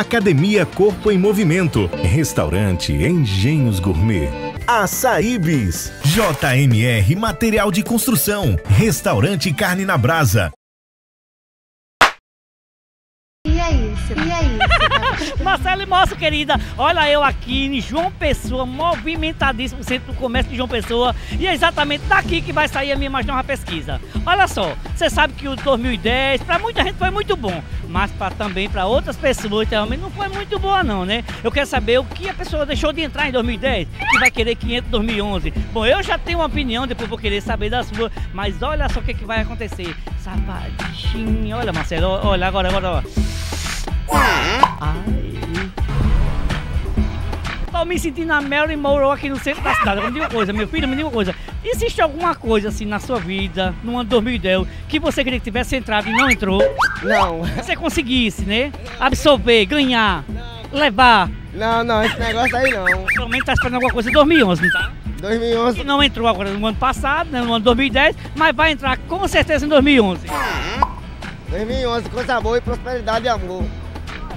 Academia Corpo em Movimento, Restaurante Engenhos Gourmet. Açaíbis, JMR Material de Construção, Restaurante Carne na Brasa. E é isso, e é isso. Marcelo e Moço, querida, olha eu aqui em João Pessoa, movimentadíssimo centro do comércio de João Pessoa, e é exatamente daqui que vai sair a minha mais nova pesquisa. Olha só, você sabe que o 2010 para muita gente foi muito bom, mas pra, também para outras pessoas também não foi muito boa não, né? Eu quero saber o que a pessoa deixou de entrar em 2010 que vai querer que entre em 2011. Bom, eu já tenho uma opinião, depois vou querer saber da sua, mas olha só o que, que vai acontecer. Sapatinho, olha Marcelo, olha agora, agora, ó. Ai. Tô me sentindo a Mary Monroe aqui no centro da cidade. Me diga uma coisa, meu filho, me diga uma coisa. Existe alguma coisa assim na sua vida, no ano 2010, que você queria que tivesse entrado e não entrou? Não. Você conseguisse, né? Absorver, ganhar, levar. Não, não, esse negócio aí não. Pelo menos tá esperando alguma coisa em 2011, não tá? 2011. Que não entrou agora no ano passado, né, no ano 2010, mas vai entrar com certeza em 2011. 2011, coisa boa e prosperidade e amor.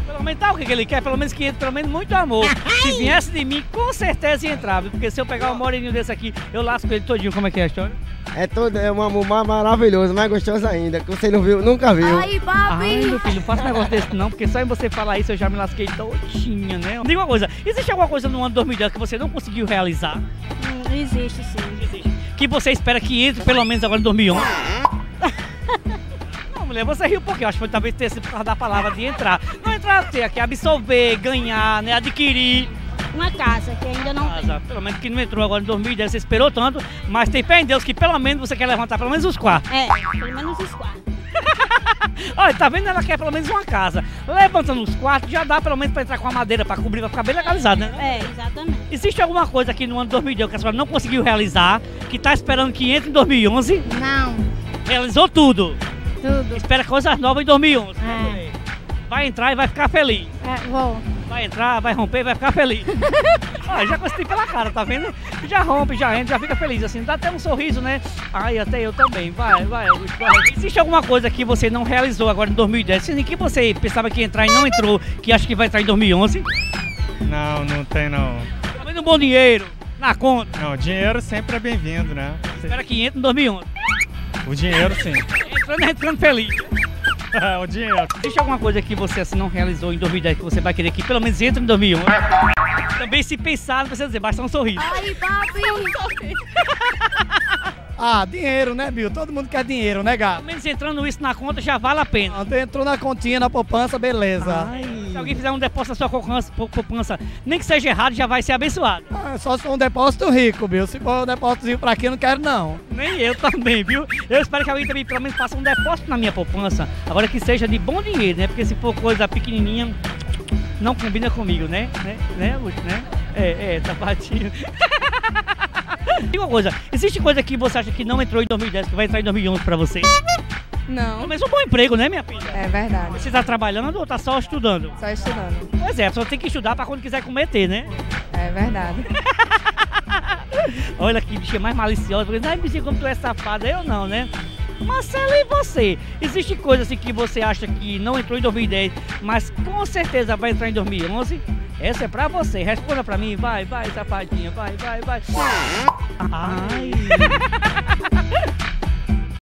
Pelo menos tá o que que ele quer, pelo menos que entre, pelo menos muito amor. Se viesse de mim, com certeza ia entrar, viu? porque se eu pegar um moreninho desse aqui, eu lasco ele todinho, como é que é a história? É todo, é um amor ma- maravilhoso, mais gostoso ainda, que você não viu, nunca viu. Ai, Ai, papi. meu filho, não faça negócio desse não, porque só em você falar isso eu já me lasquei todinha, né? Diga uma coisa, existe alguma coisa no ano 2010 que você não conseguiu realizar? Hum, existe sim. Existe. Que você espera que entre pelo menos agora em 2011? Mulher, você riu porque eu acho que foi talvez ter sido por causa da palavra de entrar. Não entrar, ter aqui, absorver, ganhar, né? Adquirir. Uma casa que ainda não tem. Casa. Pelo menos que não entrou agora em 2010, você esperou tanto, mas tem fé em Deus que pelo menos você quer levantar pelo menos os quatro. É, pelo menos os quatro. Olha, tá vendo? Ela quer pelo menos uma casa. Levantando os quartos, já dá pelo menos pra entrar com a madeira pra cobrir, pra ficar bem legalizado, né? É, exatamente. Existe alguma coisa aqui no ano 2010 que a senhora não conseguiu realizar, que tá esperando que entre em 2011? Não, Realizou tudo. Tudo. Espera coisas novas em 2011. É. Vai entrar e vai ficar feliz. É, vou. Vai entrar, vai romper e vai ficar feliz. Olha, já gostei pela cara, tá vendo? Já rompe, já entra, já fica feliz assim. Dá até um sorriso, né? Ai, até eu também. Vai, vai. vai. Existe alguma coisa que você não realizou agora em 2010? Sendo que você pensava que ia entrar e não entrou, que acha que vai entrar em 2011? Não, não tem não. Tá vendo um bom dinheiro na conta. Não, dinheiro sempre é bem-vindo, né? Espera que entre em 2011. O dinheiro sim. Entrando, entrando feliz. o dinheiro. Existe alguma coisa que você assim não realizou em 2010 que você vai querer que pelo menos entre em 2011? Também se pensar, não precisa dizer, basta um sorriso. Ai, papi. Ah, dinheiro, né, Bill? Todo mundo quer dinheiro, né, gato? Pelo menos entrando isso na conta já vale a pena. Quando entrou na continha, na poupança, beleza. Se alguém fizer um depósito na sua poupança, pou- poupança, nem que seja errado, já vai ser abençoado. Ah, só se for um depósito rico, Bill. Se for um depósitozinho pra aqui, eu não quero, não. Nem eu também, viu? Eu espero que alguém também pelo menos faça um depósito na minha poupança. Agora que seja de bom dinheiro, né? Porque se for coisa pequenininha, não combina comigo, né? Né, né, Lúcio? né? É, é, tá batido. Diga uma coisa, existe coisa que você acha que não entrou em 2010, que vai entrar em 2011 pra você? Pelo Não, menos um bom emprego, né, minha filha? é verdade. Você tá trabalhando ou tá só estudando? Só estudando. Pois é, a pessoa tem que estudar pra quando quiser cometer, né? É verdade. Olha que bichinha mais maliciosa. Porque, ai, bichinha, como tu é safada. Eu não, né? Marcelo, e você? Existe coisa assim que você acha que não entrou em 2010, mas com certeza vai entrar em 2011? Essa é pra você. Responda pra mim. Vai, vai, safadinha. Vai, vai, vai. Ai.